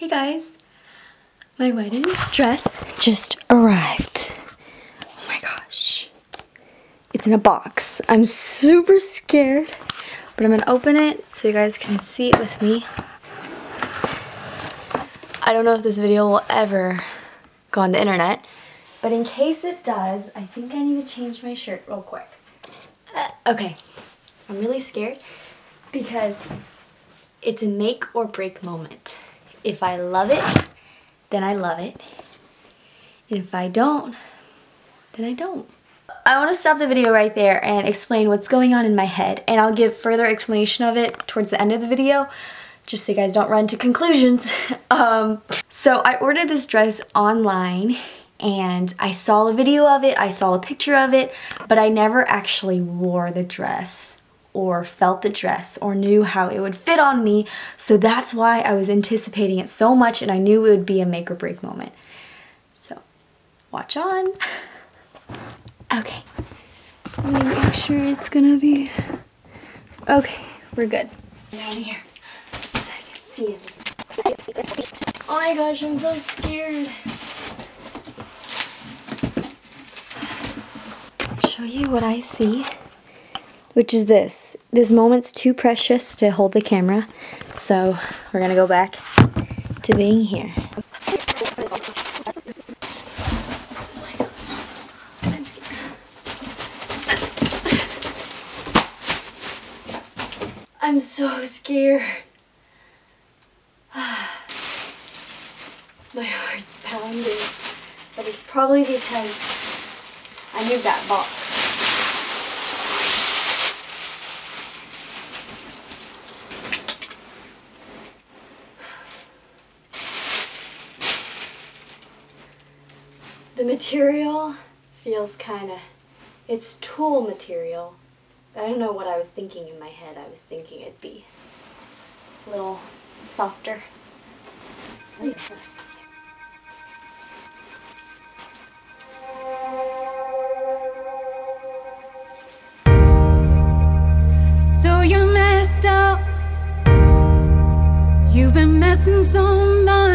Hey guys, my wedding dress just arrived. Oh my gosh. It's in a box. I'm super scared, but I'm gonna open it so you guys can see it with me. I don't know if this video will ever go on the internet, but in case it does, I think I need to change my shirt real quick. Uh, okay, I'm really scared because it's a make or break moment. If I love it, then I love it. And if I don't, then I don't. I want to stop the video right there and explain what's going on in my head and I'll give further explanation of it towards the end of the video just so you guys don't run to conclusions. um, so I ordered this dress online and I saw a video of it, I saw a picture of it, but I never actually wore the dress or felt the dress or knew how it would fit on me. So that's why I was anticipating it so much and I knew it would be a make or break moment. So watch on. Okay, let me make sure it's gonna be, okay, we're good. Here, so I can see it. Oh my gosh, I'm so scared. I'll show you what I see, which is this. This moment's too precious to hold the camera, so we're gonna go back to being here. I'm so scared. My heart's pounding. But it's probably because I moved that box. The material feels kind of, it's tulle material. I don't know what I was thinking in my head. I was thinking it'd be a little softer. So you messed up. You've been messing so much.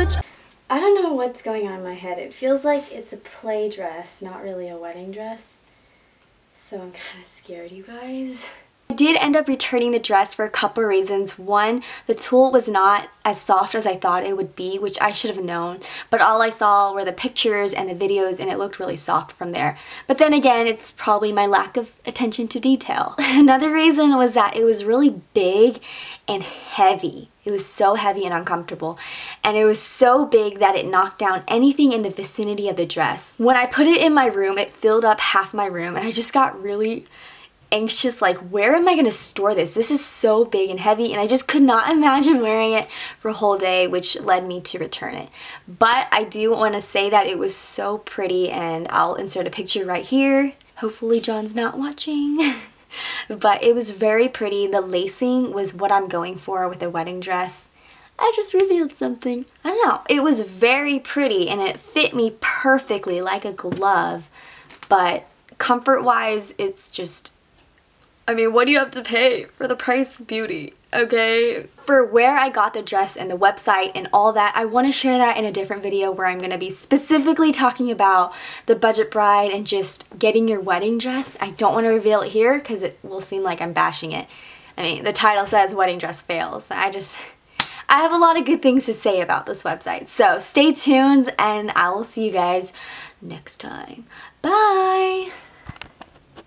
I don't know what's going on in my head. It feels like it's a play dress, not really a wedding dress. So I'm kind of scared, you guys. Did end up returning the dress for a couple reasons. One, the tulle was not as soft as I thought it would be, which I should have known, but all I saw were the pictures and the videos and it looked really soft from there. But then again, it's probably my lack of attention to detail. Another reason was that it was really big and heavy. It was so heavy and uncomfortable. And it was so big that it knocked down anything in the vicinity of the dress. When I put it in my room, it filled up half my room and I just got really anxious like where am I going to store this? This is so big and heavy and I just could not imagine wearing it for a whole day which led me to return it. But I do want to say that it was so pretty and I'll insert a picture right here. Hopefully John's not watching. but it was very pretty. The lacing was what I'm going for with a wedding dress. I just revealed something. I don't know. It was very pretty and it fit me perfectly like a glove. But comfort-wise, it's just I mean, what do you have to pay for the price of beauty? Okay. For where I got the dress and the website and all that, I want to share that in a different video where I'm to be specifically talking about the budget bride and just getting your wedding dress. I don't want to reveal it here because it will seem like I'm bashing it. I mean, the title says wedding dress fails. I just, I have a lot of good things to say about this website. So stay tuned and I will see you guys next time. Bye!